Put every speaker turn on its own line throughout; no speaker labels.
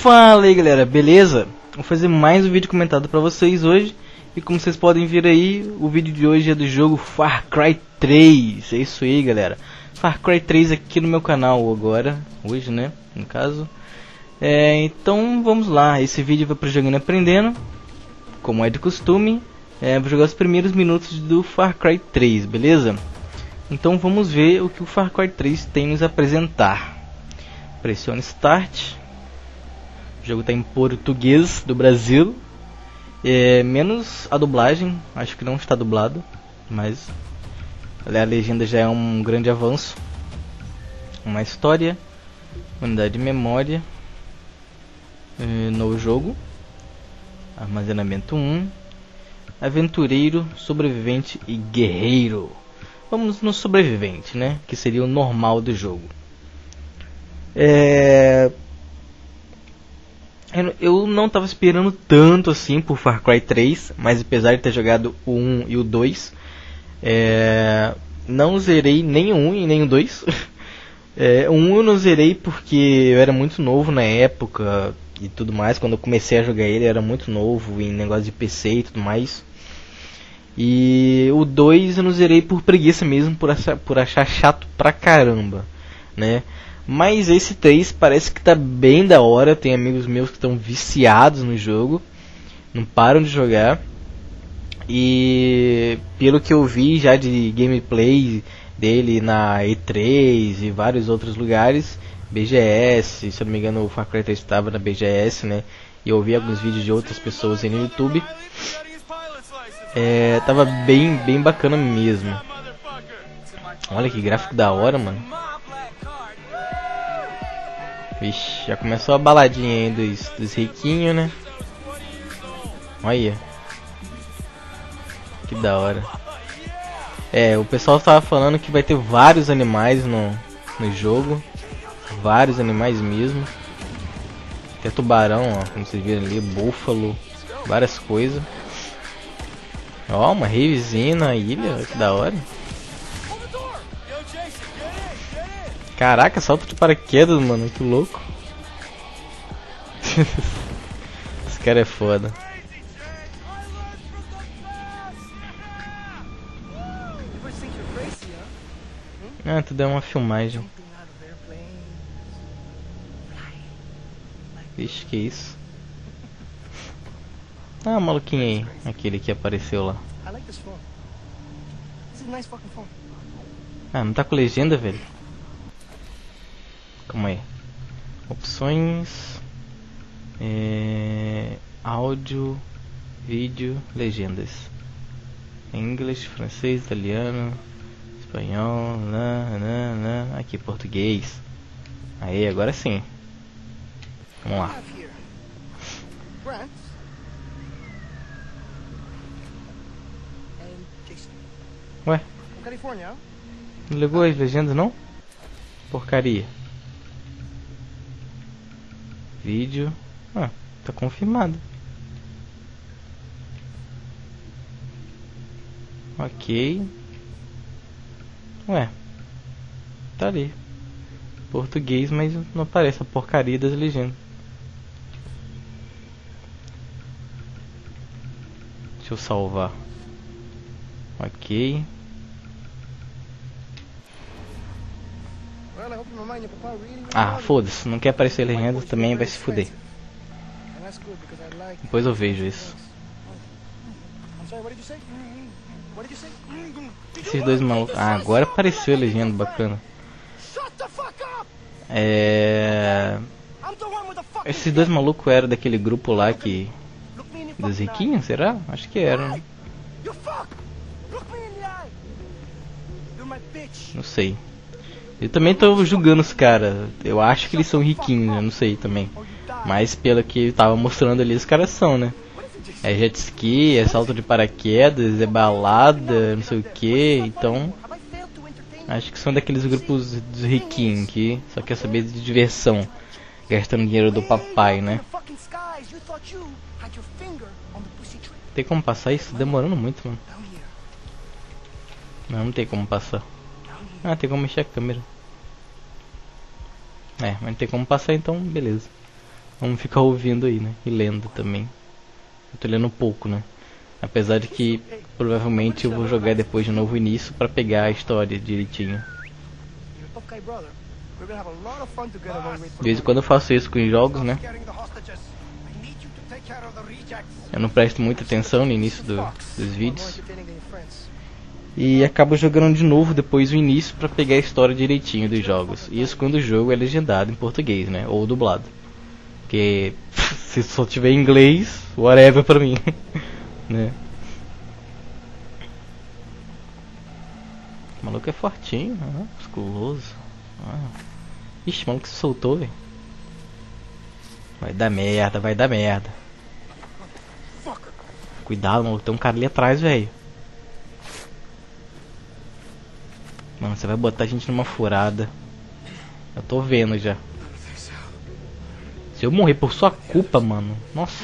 Fala aí galera, beleza? Vou fazer mais um vídeo comentado pra vocês hoje. E como vocês podem ver aí, o vídeo de hoje é do jogo Far Cry 3 É isso aí galera. Far Cry 3 aqui no meu canal agora, hoje né, no caso. É, Então vamos lá, esse vídeo vai pro Jogando Aprendendo Como é de costume. É, Vou jogar os primeiros minutos do Far Cry 3, beleza? Então vamos ver o que o Far Cry 3 tem nos apresentar. Pressione Start jogo está em português do Brasil. É, menos a dublagem, acho que não está dublado, mas a legenda já é um grande avanço. Uma história, unidade de memória é, no jogo, armazenamento 1, aventureiro, sobrevivente e guerreiro. Vamos no sobrevivente, né? Que seria o normal do jogo. É, eu não estava esperando tanto assim por Far Cry 3, mas apesar de ter jogado o 1 e o 2, é, não zerei nem o 1 e nem o 2. é, o 1 eu não zerei porque eu era muito novo na época e tudo mais. Quando eu comecei a jogar ele, eu era muito novo em negócio de PC e tudo mais. E o 2 eu não zerei por preguiça mesmo, por achar, por achar chato pra caramba, né? Mas esse 3 parece que tá bem da hora. Tem amigos meus que estão viciados no jogo, não param de jogar. E pelo que eu vi já de gameplay dele na E3 e vários outros lugares, BGS, se eu não me engano o Far Cry 3 estava na BGS, né? E eu vi alguns vídeos de outras pessoas aí no YouTube. É, tava bem, bem bacana mesmo. Olha que gráfico da hora, mano. Vixe, já começou a baladinha aí dos, dos riquinhos, né? Olha. Que da hora. É, o pessoal estava falando que vai ter vários animais no, no jogo. Vários animais mesmo. Tem tubarão, ó, como vocês viram ali, búfalo, várias coisas. Ó, uma ravezinha na ilha, que da hora. Caraca, salto de paraquedas, mano, que louco. Esse cara é foda. Ah, tudo é uma filmagem. Vixe, que isso? Ah, maluquinho aí. Aquele que apareceu lá. Ah, não tá com legenda, velho? Calma aí. Opções. É, áudio, vídeo, legendas. Inglês, francês, italiano, espanhol, né, né, né. aqui português. Aí, agora sim. Vamos lá. Ué? Não ligou as legendas não? Porcaria. Vídeo. Ah, tá confirmado. Ok. Ué. Tá ali. Português, mas não aparece a porcaria das legendas. Deixa eu salvar. Ok. Ah, foda-se, não quer aparecer legenda também vai se fuder. Depois eu vejo isso. Esses dois malucos. Ah, agora apareceu a legenda bacana. É. Esses dois malucos eram daquele grupo lá que. Dos riquinhos, será? Acho que eram. Né? Não sei. Eu também tô julgando os caras. Eu acho que eles são riquinhos, eu não sei também. Mas pelo que tava mostrando ali, os caras são, né? É jet ski, é salto de paraquedas, é balada, não sei o que. Então, acho que são daqueles grupos dos riquinhos que só quer saber de diversão, gastando dinheiro do papai, né? Tem como passar isso? Demorando muito, mano. Não, não tem como passar. Ah, tem como mexer a câmera. É, mas não tem como passar então, beleza. Vamos ficar ouvindo aí, né? E lendo também. Eu tô lendo pouco, né? Apesar de que provavelmente eu vou jogar depois de novo início para pegar a história direitinho. De vez em quando eu faço isso com os jogos, né? Eu não presto muita atenção no início do, dos vídeos. E acabo jogando de novo depois o início para pegar a história direitinho dos jogos. Isso quando o jogo é legendado em português, né? Ou dublado. Porque se só tiver inglês, whatever pra mim. né? O maluco é fortinho, né? musculoso. Ah. Ixi, o maluco se soltou, velho. Vai dar merda, vai dar merda. Cuidado, maluco, tem um cara ali atrás, velho. Mano, você vai botar a gente numa furada. Eu tô vendo já. Se eu morrer por sua culpa, mano. Nossa.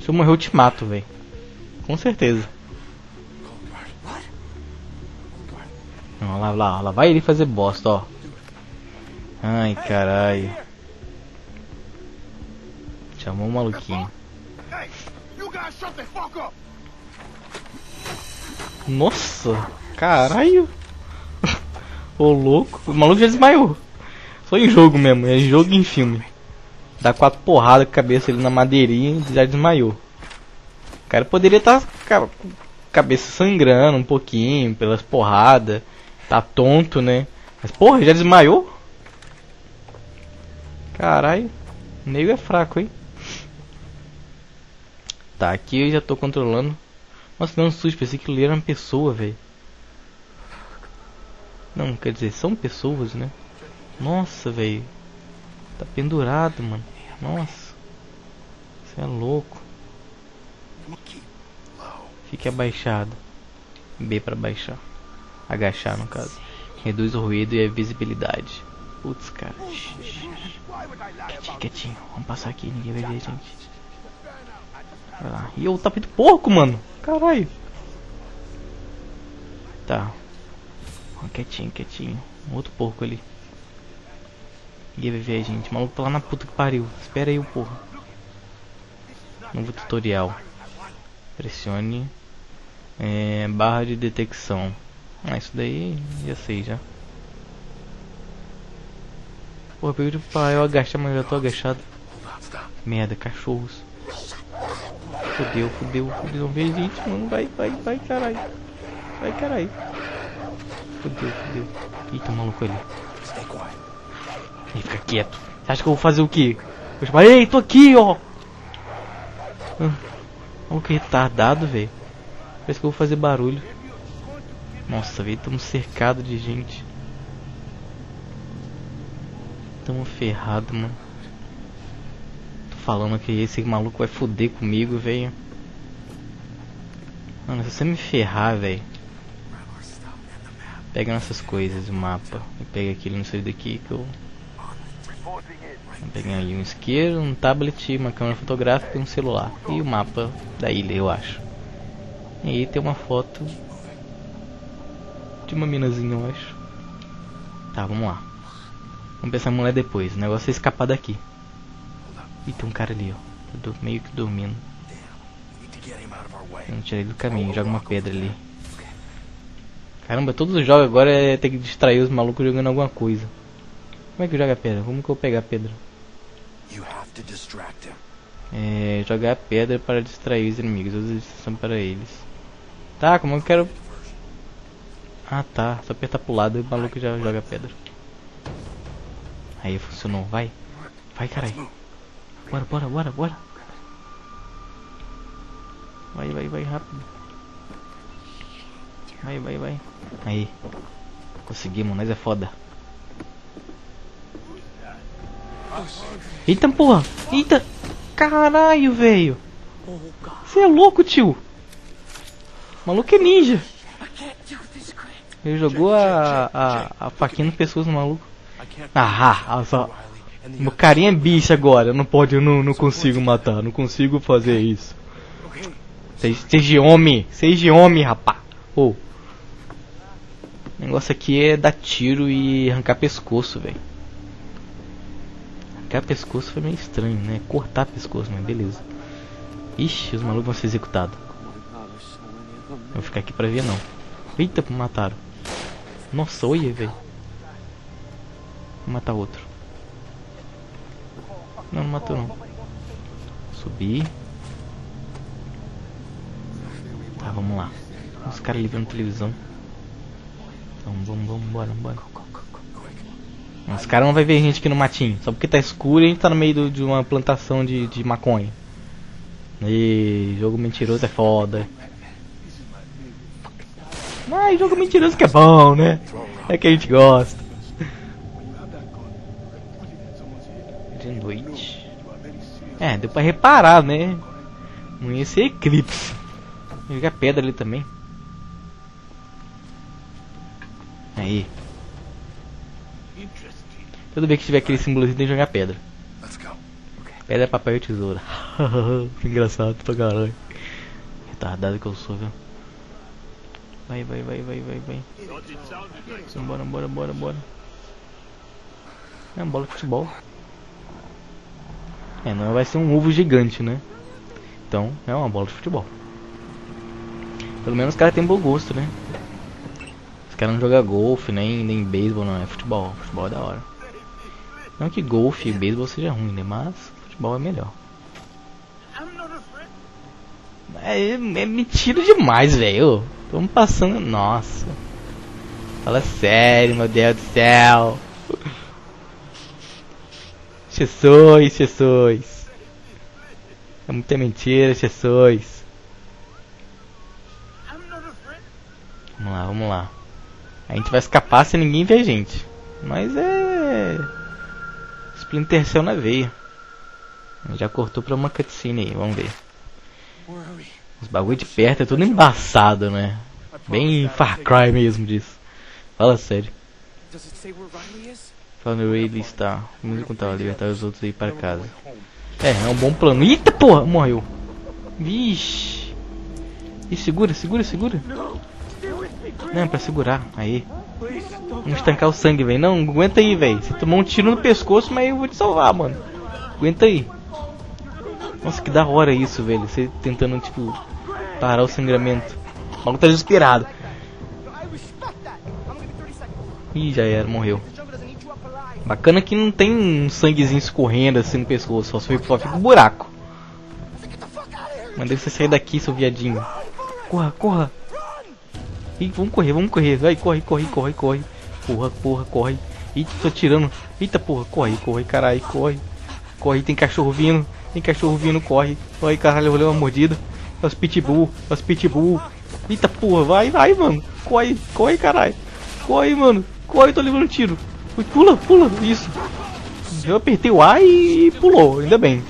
Se eu morrer, eu te mato, velho. Com certeza. Não, lá, lá, lá vai ele fazer bosta, ó. Ai, caralho. Chamou o maluquinho. Nossa, caralho. Ô louco, o maluco já desmaiou. Só em jogo mesmo, é jogo em filme. Dá quatro porradas com a cabeça ali na madeirinha e já desmaiou. O cara poderia estar tá com cabeça sangrando um pouquinho pelas porradas. Tá tonto, né? Mas porra, já desmaiou? Caralho, o nego é fraco, hein? Tá, aqui eu já tô controlando. Nossa, não um susto, pensei que ele era uma pessoa, velho. Não, quer dizer, são pessoas, né? Nossa, velho. Tá pendurado, mano. Nossa. Você é louco. Fique abaixado. B para baixar. Agachar, no caso. Reduz o ruído e a visibilidade. Putz, cara. Quietinho, quietinho. Vamos passar aqui, ninguém vai ver, gente. Vai lá. E eu tapete porco, mano. Caralho. Tá. Quietinho, quietinho. Um outro porco ali. Ninguém vai ver a gente. O maluco tá lá na puta que pariu. Espera aí, o porra. Novo tutorial. Pressione é, barra de detecção. Ah, isso daí já sei já. Porra, pediu pra eu agachar, mas eu já tô agachado. Merda, cachorros. Fudeu, fudeu, fudeu. Não gente, mano. Vai, vai, vai, caralho. Vai, caralho. Fudeu, fudeu. Eita, maluco ali. Fica quieto. Você acha que eu vou fazer o quê? Eu chamar, ei, tô aqui, ó. Ah, olha que retardado, velho. Parece que eu vou fazer barulho. Nossa, velho, estamos cercados de gente. Tamo ferrado, mano. Tô falando que esse maluco vai foder comigo, velho. Mano, se você me ferrar, velho. Pega essas coisas, o mapa. E pega aquele não sei daqui que eu Peguei ali um isqueiro, um tablet, uma câmera fotográfica e um celular. E o mapa da ilha, eu acho. E aí tem uma foto de uma minazinha, eu acho. Tá, vamos lá. Vamos pensar a mulher depois. O negócio é escapar daqui. E tem um cara ali, ó. Tô meio que dormindo. Eu não tirei do caminho, joga uma pedra ali. Caramba, todos os jogos agora é ter que distrair os malucos jogando alguma coisa. Como é que joga pedra? Como que eu vou pegar pedra? É, jogar pedra para distrair os inimigos, usa distração para eles. Tá, como eu quero... Ah tá, só apertar pro lado e o maluco já joga pedra. Aí funcionou, vai. Vai caralho. Bora, bora, bora, bora. Vai, vai, vai, rápido. Vai, vai, vai. Aí. Conseguimos, nós é foda. Eita porra! Eita! Caralho, velho! Você é louco, tio! O maluco é ninja! Ele jogou a, a, a faquinha no pescoço do maluco. Ah, ah só. Meu carinha é bicho agora. Não pode, eu não, não consigo matar. Não consigo fazer isso. Seja homem! Seja homem, rapá! Oh. O negócio aqui é dar tiro e arrancar pescoço, velho. Arrancar pescoço foi meio estranho, né? Cortar pescoço, mas beleza. Ixi, os malucos vão ser executados. Vou ficar aqui pra ver não. Eita, mataram. Nossa, olha, velho. Vou matar outro. Não, não matou não. Subir. Tá, vamos lá. Os caras livrando televisão. Então, vamos, vamos, bora, bora. Os caras não vai ver gente aqui no matinho. Só porque tá escuro e a gente tá no meio do, de uma plantação de, de maconha. E jogo mentiroso é foda. Mas jogo mentiroso que é bom, né? É que a gente gosta. De noite. É, deu pra reparar, né? Não ia ser eclipse. Jogar pedra ali também. Aí. Tudo bem que tiver aquele símbolozinho tem que jogar pedra. Pedra, papel e tesoura. Engraçado pra caralho. Retardado que eu sou, viu? Vai, vai, vai, vai, vai, vai. Bora, bora, bora, bora. É uma bola de futebol. É, não vai ser um ovo gigante, né? Então, é uma bola de futebol. Pelo menos os caras têm bom gosto, né? Os caras não jogam golfe, nem, nem beisebol, não. É futebol. Futebol é da hora. Não que golfe e beisebol seja ruim, né? Mas futebol é melhor. É, é mentira demais, velho. Estamos passando. Nossa. Fala sério, meu Deus do céu. Jesus, Jesus. É muita mentira, Jesus. Vamos lá, vamos lá. A gente vai escapar se ninguém ver a gente. Mas é. Splinter Cell na veia. Já cortou pra uma cutscene aí, vamos ver. Os bagulho de perto é tudo embaçado, né? Bem Far Cry mesmo disso. Fala sério. Fala no Ray está. Vamos contar, libertar os outros aí para casa. É, é um bom plano. Eita porra, morreu. Vixe. E segura, segura, segura. Não, é pra segurar. Aí. Vamos estancar o sangue, velho. Não, aguenta aí, velho. Você tomou um tiro no pescoço, mas eu vou te salvar, mano. Aguenta aí. Nossa, que da hora isso, velho. Você tentando, tipo, parar o sangramento. O maluco tá desesperado. Ih, já era, morreu. Bacana que não tem um sanguezinho escorrendo assim no pescoço, só, só fica um buraco. Mandei você sair daqui, seu viadinho. Corra, corra. Ih, vamos correr, vamos correr. Vai, corre, corre, corre, corre. Porra, porra, corre. Eita, tô tirando. Eita, porra, corre, corre, caralho, corre. Corre, tem cachorro vindo. Tem cachorro vindo, corre. Corre, caralho, eu vou levar uma mordida. É os pitbull, é os pitbull. Eita porra, vai, vai, mano. Corre, corre, caralho. Corre, mano. Corre, tô levando tiro. Pula, pula, isso. Eu apertei o A e pulou, ainda bem.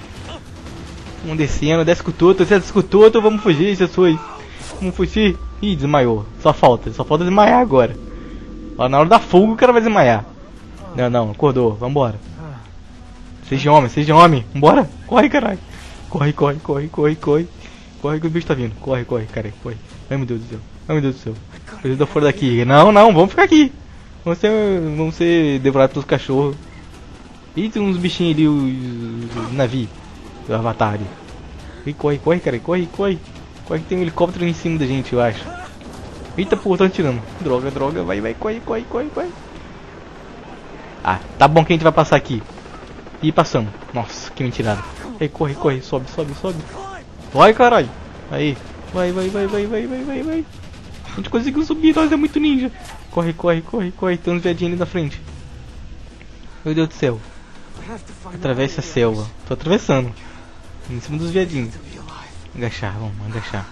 Vamos descendo, desce com tudo, desce com tudo, vamos fugir, Jesus. Vamos fugir. Ih, desmaiou. Só falta, só falta desmaiar agora. Ó, na hora da fuga o cara vai desmaiar. Não, não, acordou, vambora. Seja homem, seja homem, vambora. Corre, caralho. Corre, corre, corre, corre, corre. Corre que o bicho tá vindo. Corre, corre, cara, corre. Ai meu Deus do céu. Ai meu Deus do céu. Preciso fora daqui. Não, não, vamos ficar aqui. Vamos ser, vamos ser devorados pelos cachorros. E tem uns bichinhos ali, os, os navios. Do avatar ali. E corre, corre, cara, corre, corre. Corre que tem um helicóptero em cima da gente, eu acho. Eita porra, tão tirando. Droga, droga, vai, vai, corre, corre, corre, corre. Ah, tá bom que a gente vai passar aqui. E passamos. Nossa, que mentirada. Ei, corre, corre, sobe, sobe, sobe. Vai, caralho. Aí. Vai, vai, vai, vai, vai, vai, vai, vai. A gente conseguiu subir, nós é muito ninja. Corre, corre, corre, corre. Tem uns viadinhos ali na frente. Meu Deus do céu. Atravessa a selva. Tô atravessando. Em cima dos viadinhos. Agachar, vamos agachar.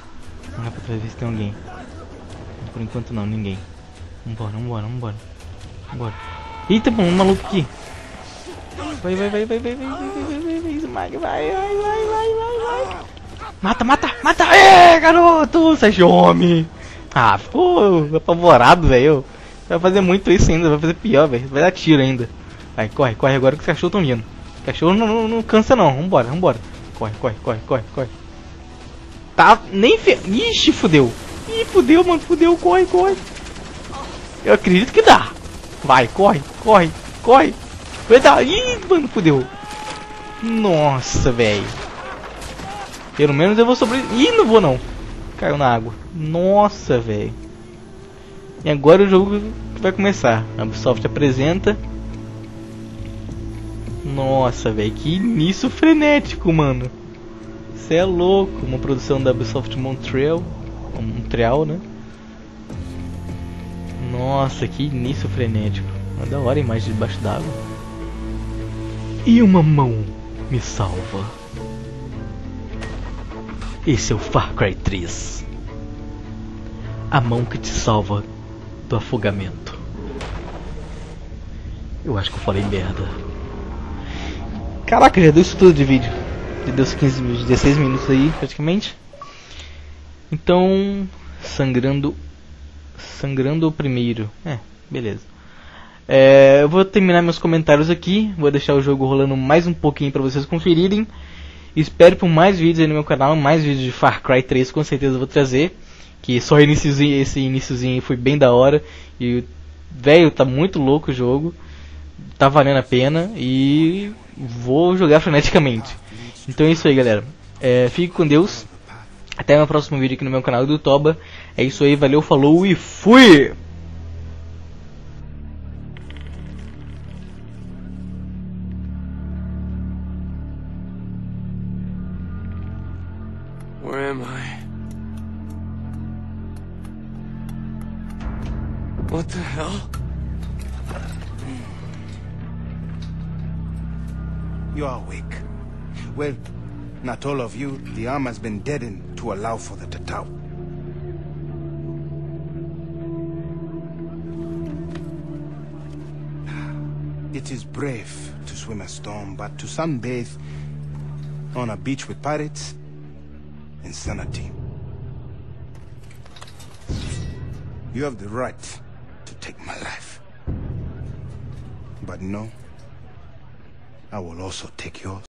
Vamos lá pra ver se tem alguém. Por enquanto não, ninguém. Vambora, vambora, vambora. Vambora. Eita, bom, um maluco aqui. Vai, vai, vai, vai, vai, vai, vai, vai, vai, vai, vai, vai, vai, vai, vai, vai. Mata, mata, mata! É, garoto! Seja homem! Ah, ficou apavorado, velho. Vai fazer muito isso ainda, vai fazer pior, velho. Vai dar tiro ainda. Vai, corre, corre agora que os cachorros estão vindo. Cachorro não, não, não, cansa não, vambora, vambora. Corre, corre, corre, corre, corre. Tá, nem fe... Ixi, fudeu. Ih, fudeu, mano, fudeu, corre, corre. Eu acredito que dá. Vai, corre, corre, corre. Vai dar. Ih, mano, fudeu. Nossa, velho. Pelo menos eu vou sobreviver. Ih, não vou não. Caiu na água. Nossa, velho. E agora o jogo vai começar. A Ubisoft apresenta. Nossa, velho, que início frenético, mano. Você é louco. Uma produção da Ubisoft Montreal. Montreal, né? Nossa, que início frenético. Uma da hora imagem debaixo d'água. E uma mão me salva. Esse é o Far Cry 3. A mão que te salva do afogamento. Eu acho que eu falei merda. Caraca, já deu isso tudo de vídeo. Deu 15, 16 minutos aí, praticamente. Então, sangrando. Sangrando o primeiro. É, beleza. É, eu vou terminar meus comentários aqui. Vou deixar o jogo rolando mais um pouquinho para vocês conferirem. Espero por mais vídeos aí no meu canal. Mais vídeos de Far Cry 3 com certeza vou trazer. Que só iniciozinho, esse iníciozinho foi bem da hora. E, velho, tá muito louco o jogo. Tá valendo a pena. E vou jogar freneticamente. Então é isso aí, galera. É, fique com Deus. Até o próximo vídeo aqui no meu canal do Toba. É isso aí, valeu, falou e fui!
Where am I? What the hell?
You are awake. Well, not all of you. The arm has been deadened to allow for the Tatao. It is brave to swim a storm, but to sunbathe on a beach with pirates, insanity. You have the right to take my life. But no, I will also take yours.